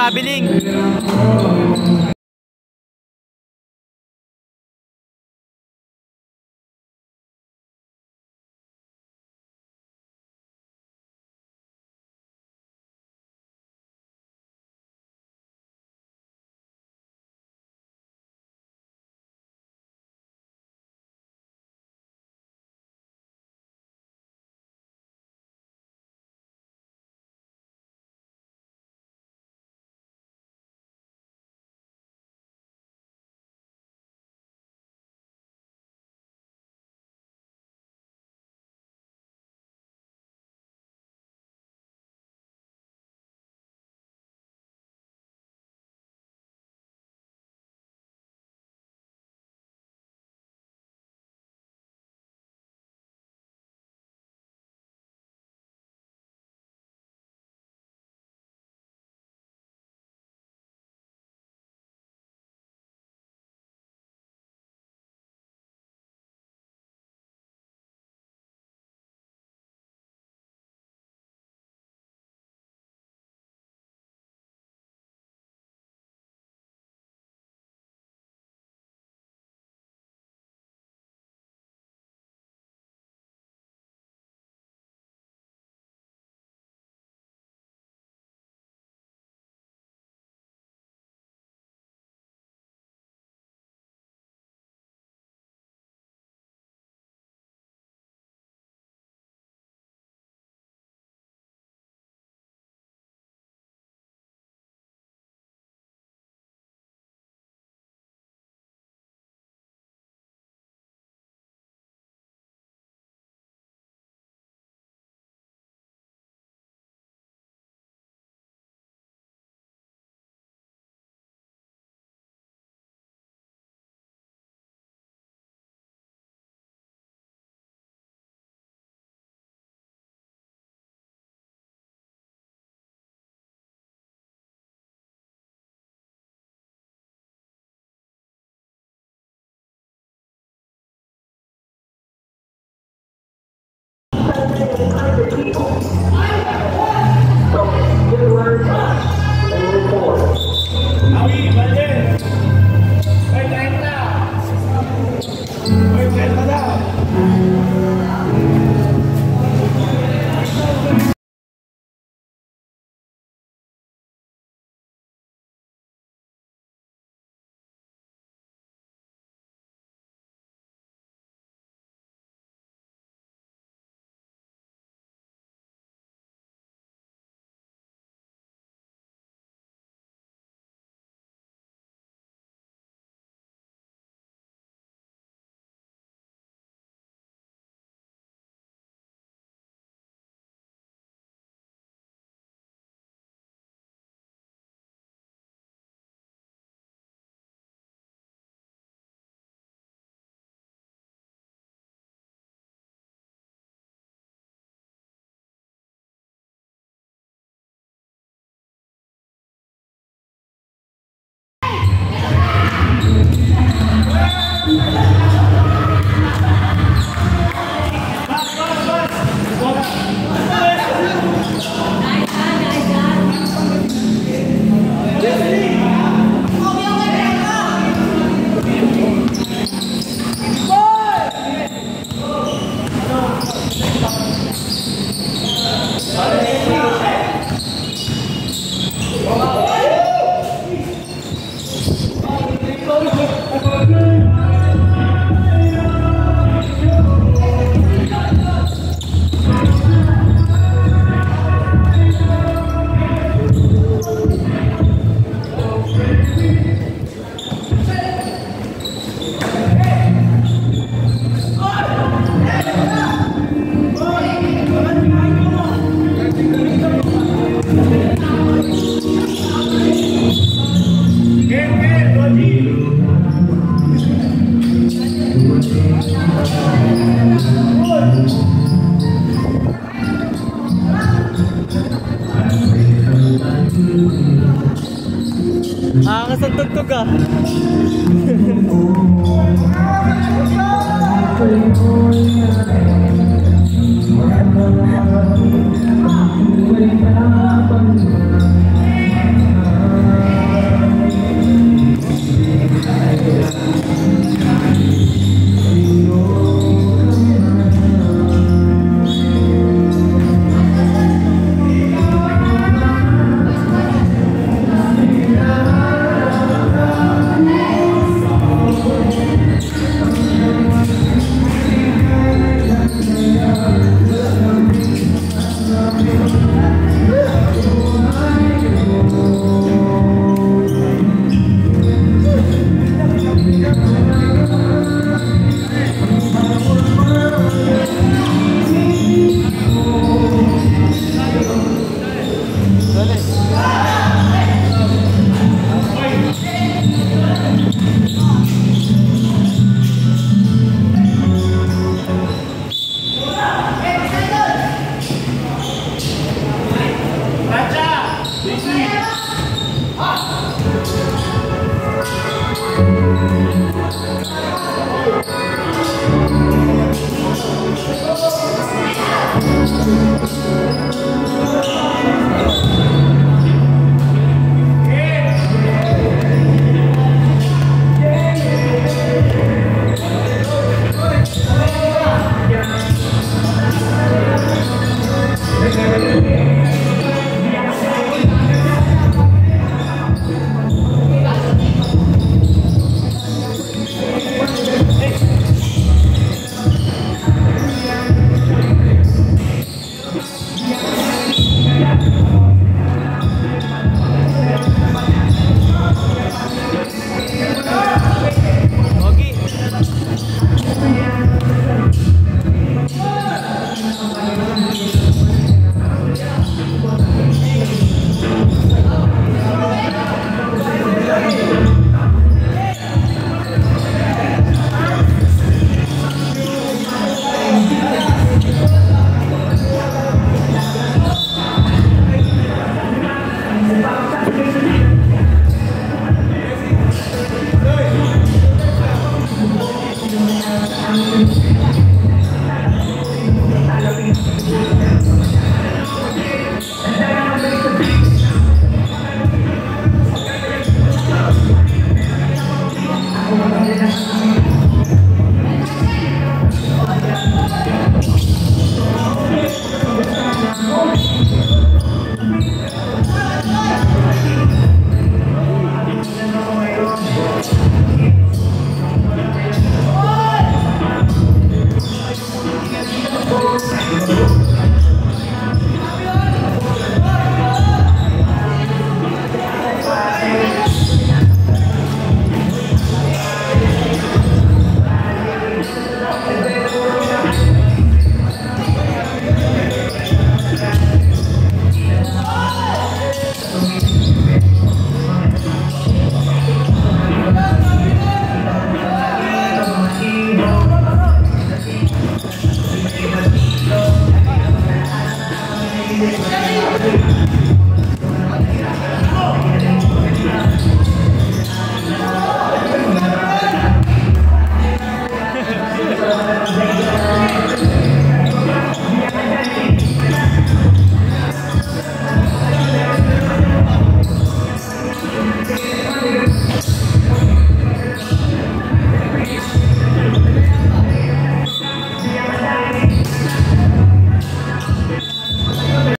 traveling. Yeah. 爱的你会不